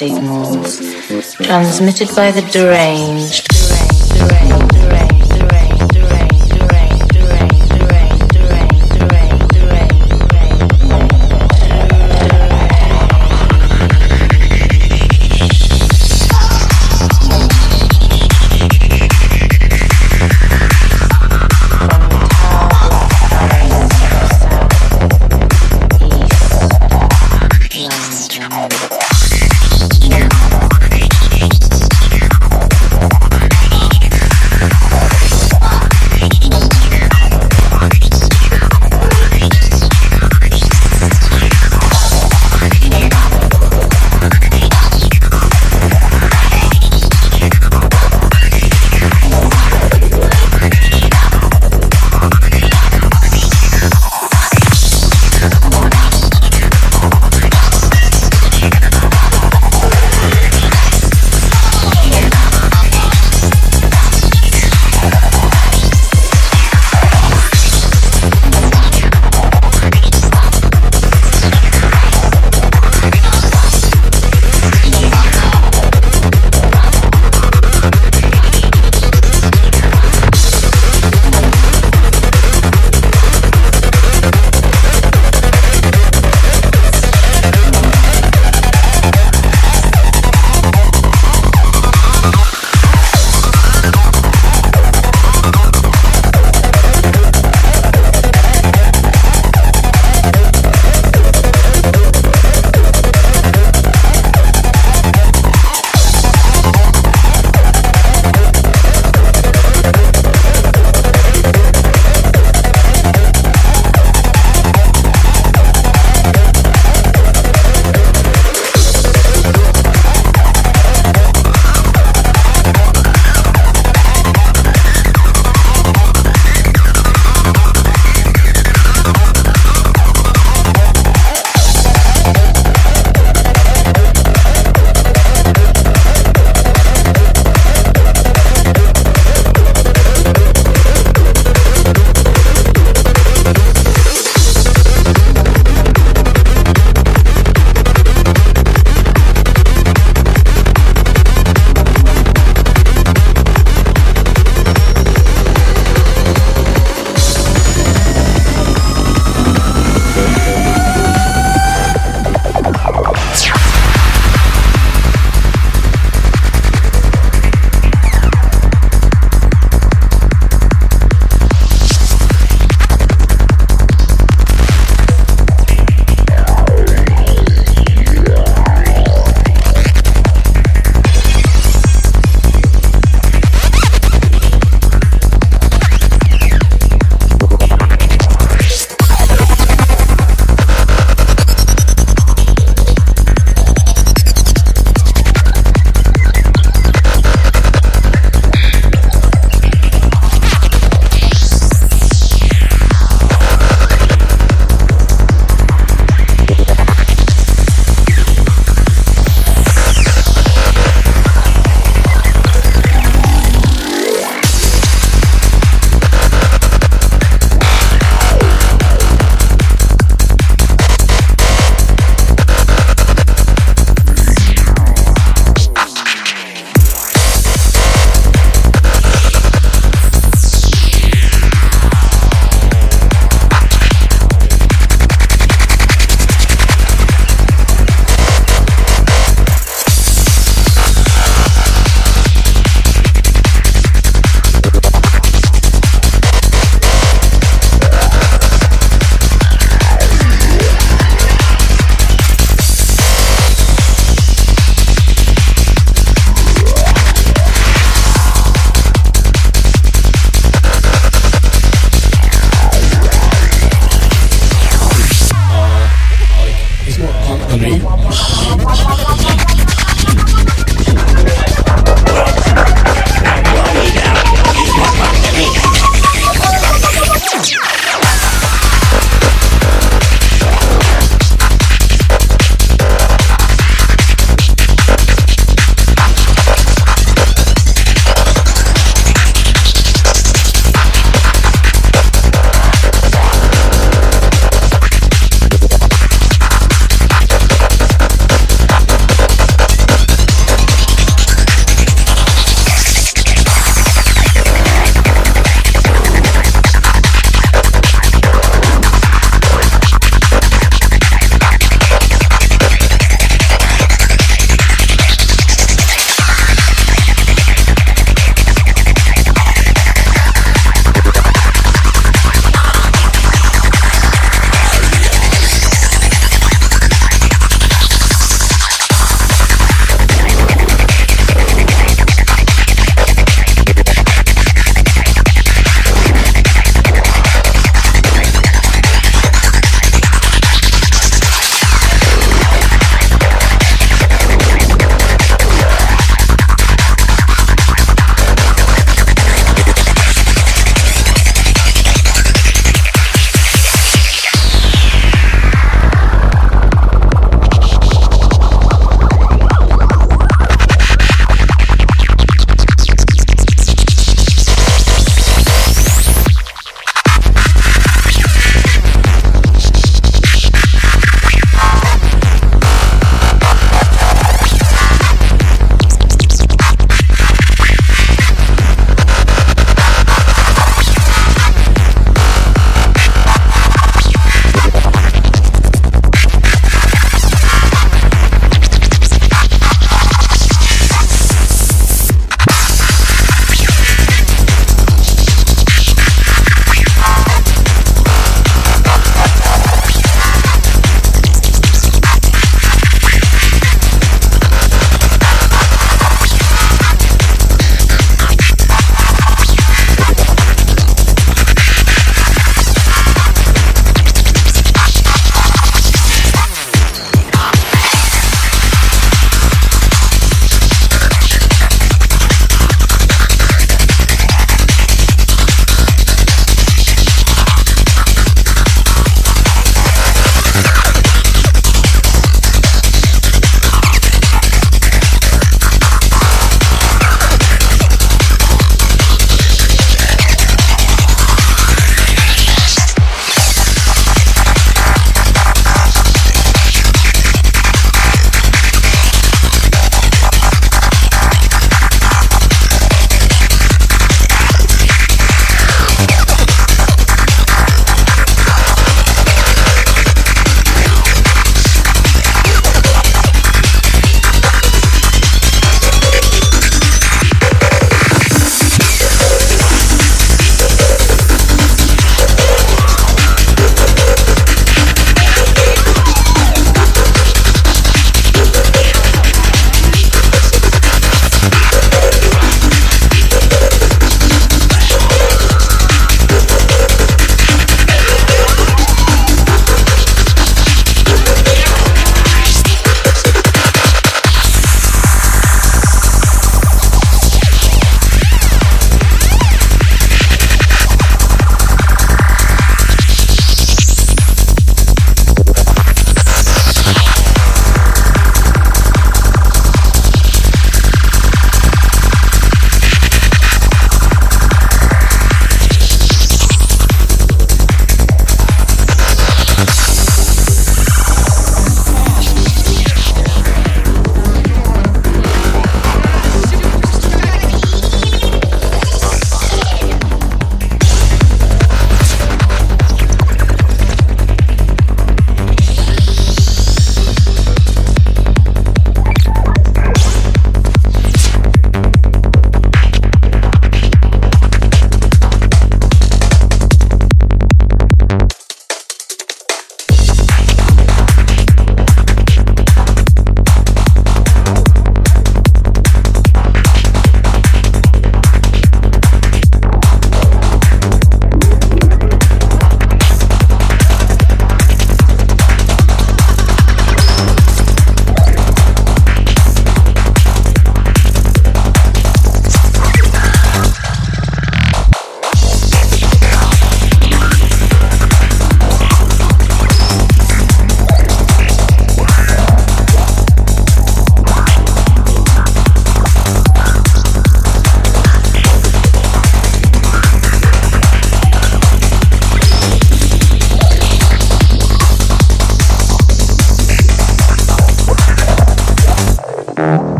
signals transmitted by the deranged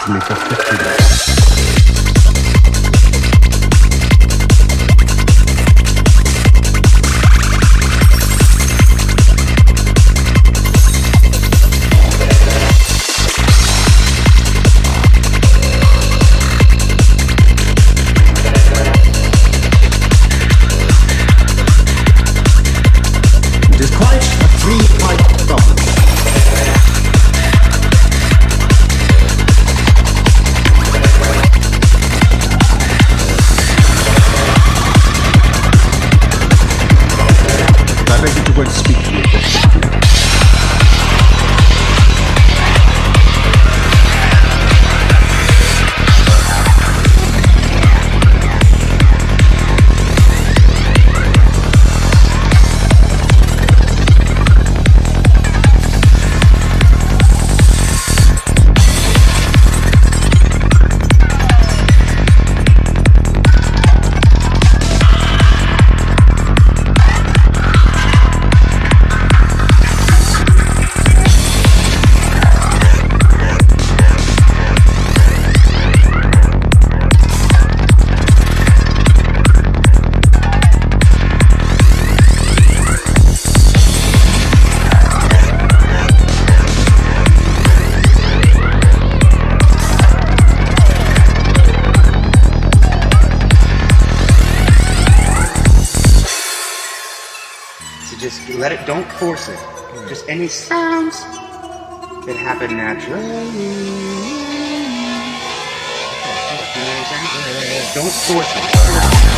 to for force it. Just any sounds that happen naturally. Don't force it.